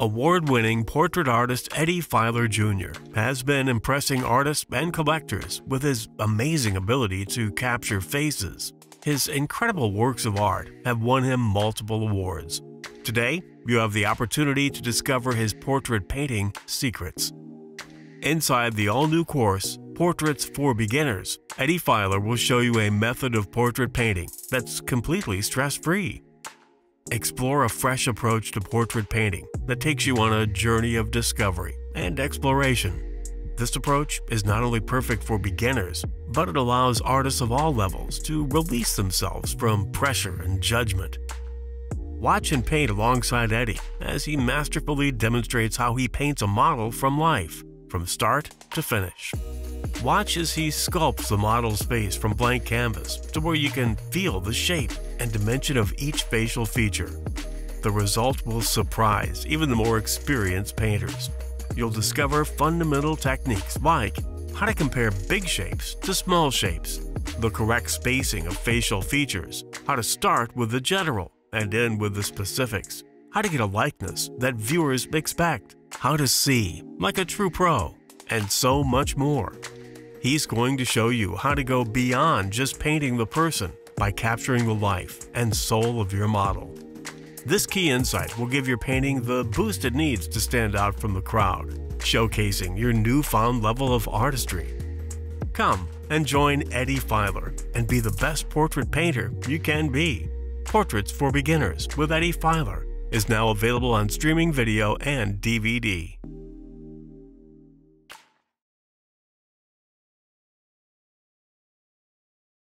Award-winning portrait artist Eddie Filer Jr. has been impressing artists and collectors with his amazing ability to capture faces. His incredible works of art have won him multiple awards. Today, you have the opportunity to discover his portrait painting secrets. Inside the all-new course, Portraits for Beginners, Eddie Filer will show you a method of portrait painting that's completely stress-free. Explore a fresh approach to portrait painting that takes you on a journey of discovery and exploration. This approach is not only perfect for beginners, but it allows artists of all levels to release themselves from pressure and judgment. Watch and paint alongside Eddie as he masterfully demonstrates how he paints a model from life, from start to finish. Watch as he sculpts the model's face from blank canvas to where you can feel the shape and dimension of each facial feature. The result will surprise even the more experienced painters. You'll discover fundamental techniques like how to compare big shapes to small shapes, the correct spacing of facial features, how to start with the general and end with the specifics, how to get a likeness that viewers expect, how to see like a true pro, and so much more. He's going to show you how to go beyond just painting the person by capturing the life and soul of your model. This key insight will give your painting the boost it needs to stand out from the crowd, showcasing your newfound level of artistry. Come and join Eddie Filer and be the best portrait painter you can be. Portraits for Beginners with Eddie Filer is now available on streaming video and DVD.